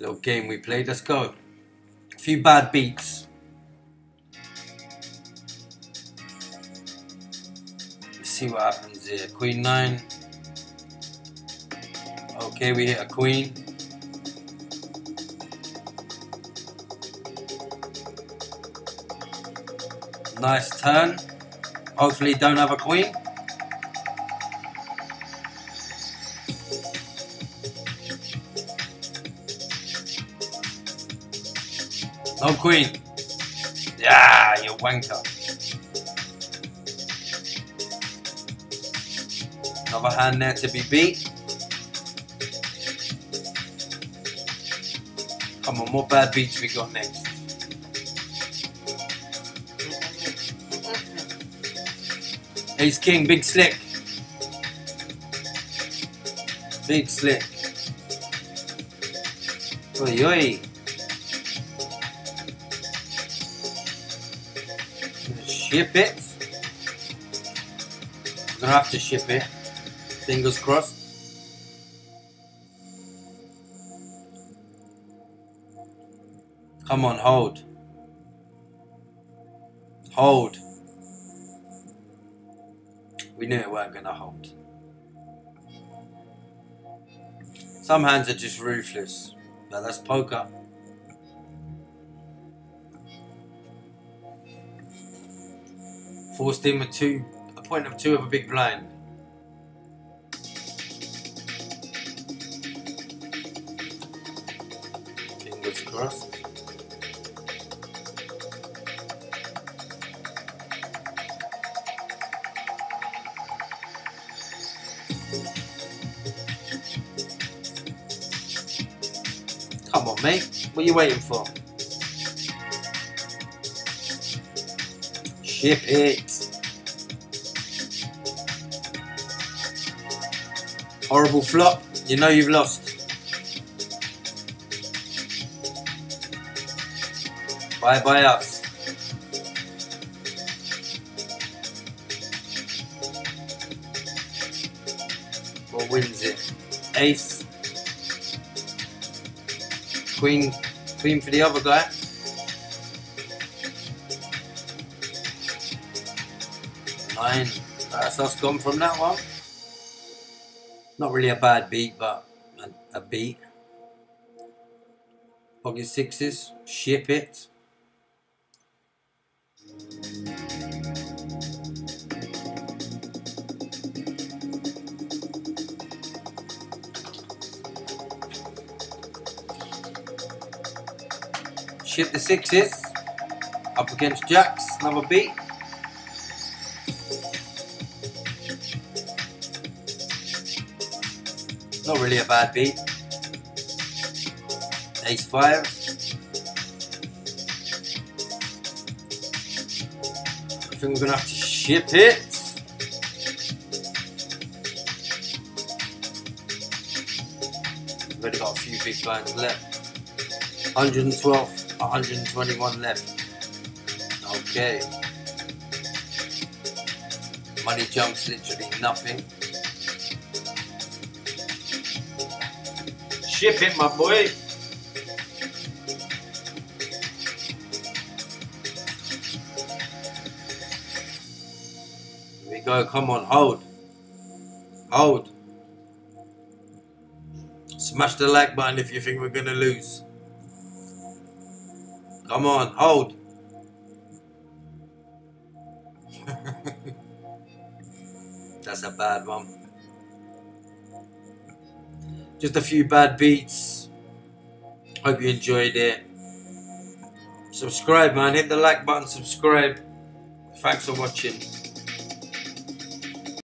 Little game we played. Let's go. A few bad beats. Let's see what happens here. Queen 9. Okay, we hit a queen. Nice turn. Hopefully don't have a queen. No queen. Yeah, you wanker. Another hand there to be beat. Come on, what bad beats we got next? Ace King, big slick. Big slick. Oi, oi. Ship it. We're gonna have to ship it. Fingers crossed. Come on, hold. Hold. We knew it weren't gonna hold. Some hands are just ruthless. But that's poker. Forced in with two, a point of two of a big blind. Fingers crossed. Come on, mate. What are you waiting for? Ship it. Horrible flop. You know you've lost. Bye bye us. What wins it? Ace. Queen, queen for the other guy. Nine. That's gone from that one. Not really a bad beat, but a, a beat. Pocket sixes. Ship it. Ship the sixes. Up against jacks. Another beat. Not really a bad beat. Ace five. I think we're gonna have to ship it. We've only got a few big blinds left. 112, 121 left. Okay. Money jumps literally nothing. Ship it, my boy. Here we go. Come on, hold. Hold. Smash the like button if you think we're gonna lose. Come on, hold. That's a bad one. Just a few bad beats. Hope you enjoyed it. Subscribe, man. Hit the like button, subscribe. Thanks for watching.